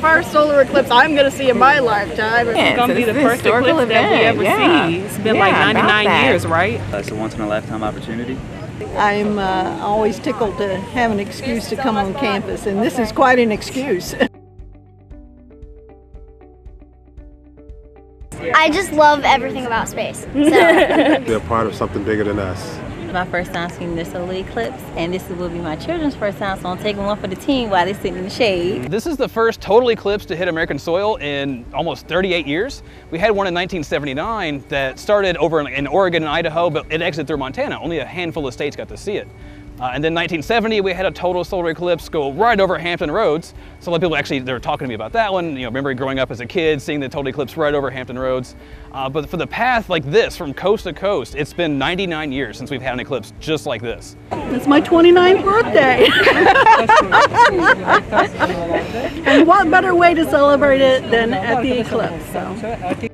first solar eclipse I'm going to see in my lifetime. Yeah, It's gonna so be the this is a first historical eclipse that we event, ever yeah. see. It's been Yeah, like 99 years, right? Uh, it's a once in a lifetime opportunity. I'm uh, always tickled to have an excuse to come on campus, and this is quite an excuse. I just love everything about space. So. They're part of something bigger than us. My first time seeing this solar eclipse, and this will be my children's first time, so I'm taking one for the team while they're sitting in the shade. This is the first total eclipse to hit American soil in almost 38 years. We had one in 1979 that started over in Oregon and Idaho, but it exited through Montana. Only a handful of states got to see it. Uh, and then 1970, we had a total solar eclipse go right over Hampton Roads. So a lot of people actually, they were talking to me about that one. You know, remember growing up as a kid, seeing the total eclipse right over Hampton Roads. Uh, but for the path like this, from coast to coast, it's been 99 years since we've had an eclipse just like this. It's my 29th birthday. and what better way to celebrate it than at the eclipse? So.